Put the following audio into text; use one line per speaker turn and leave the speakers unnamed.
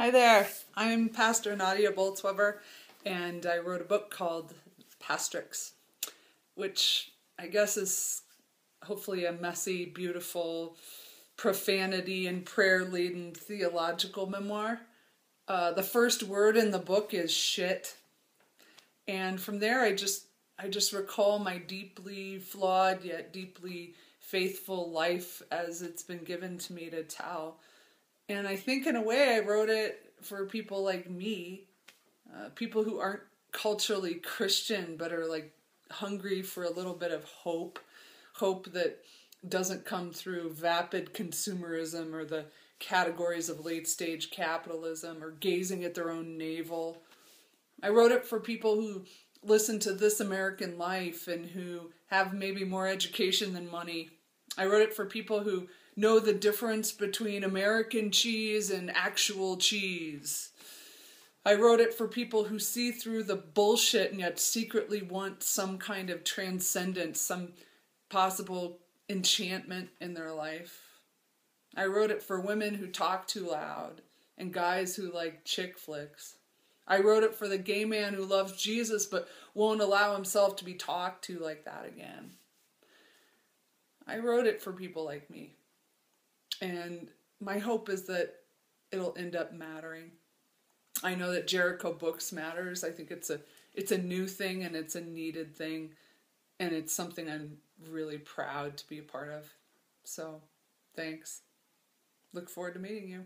Hi there. I'm Pastor Nadia Bolz-Weber, and I wrote a book called Pastrix, which I guess is hopefully a messy, beautiful, profanity and prayer laden theological memoir. Uh, the first word in the book is shit, and from there I just I just recall my deeply flawed yet deeply faithful life as it's been given to me to tell. And I think in a way I wrote it for people like me, uh, people who aren't culturally Christian but are like hungry for a little bit of hope, hope that doesn't come through vapid consumerism or the categories of late stage capitalism or gazing at their own navel. I wrote it for people who listen to This American Life and who have maybe more education than money. I wrote it for people who know the difference between American cheese and actual cheese. I wrote it for people who see through the bullshit and yet secretly want some kind of transcendence, some possible enchantment in their life. I wrote it for women who talk too loud and guys who like chick flicks. I wrote it for the gay man who loves Jesus but won't allow himself to be talked to like that again. I wrote it for people like me. And my hope is that it'll end up mattering. I know that Jericho Books matters. I think it's a it's a new thing and it's a needed thing and it's something I'm really proud to be a part of. So, thanks. Look forward to meeting you.